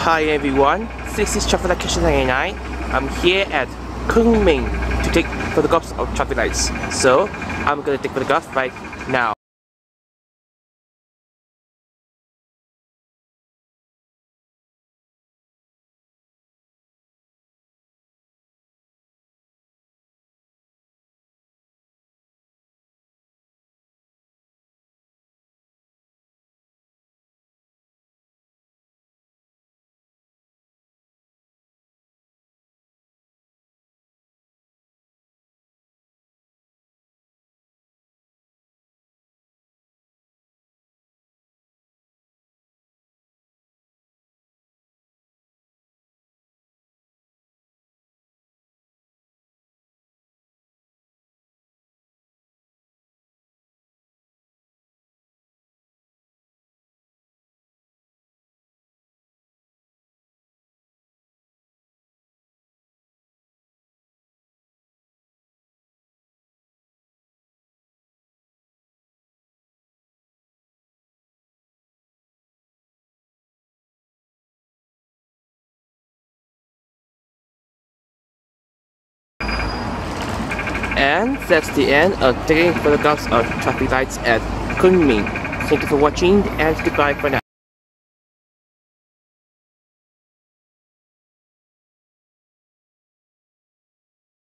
Hi everyone, this is Traffic Light Collection 99. I'm here at Kunming to take photographs of traffic lights. So, I'm gonna take photographs right now. And that's the end of taking photographs of traffic lights at Kunming. Thank you for watching and goodbye for now.